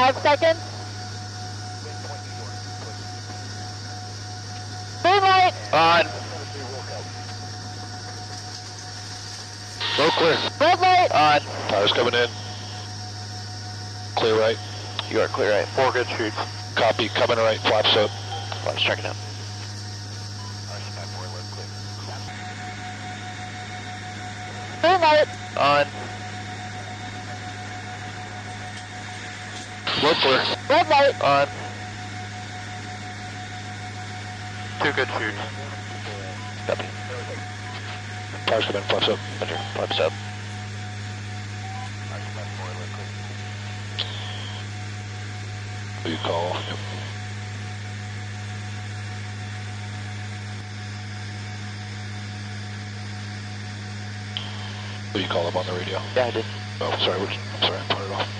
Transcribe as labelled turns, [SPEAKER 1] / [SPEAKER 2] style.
[SPEAKER 1] five seconds. Green light.
[SPEAKER 2] On.
[SPEAKER 3] Low clear.
[SPEAKER 1] Red light.
[SPEAKER 2] On.
[SPEAKER 3] Tires coming in. Clear right.
[SPEAKER 2] You are clear right. Four good chutes.
[SPEAKER 3] Copy. Coming right. Flaps up.
[SPEAKER 2] Let's check it out.
[SPEAKER 1] Green light.
[SPEAKER 2] On.
[SPEAKER 3] Low clear.
[SPEAKER 1] Red light.
[SPEAKER 2] On. Two good chutes. Copy.
[SPEAKER 3] Coming in. Flaps up.
[SPEAKER 2] Roger. Flaps up.
[SPEAKER 3] You call. Yep. Will you call up on the radio?
[SPEAKER 2] Yeah, I did.
[SPEAKER 3] Oh, sorry. Which, sorry, I put it off.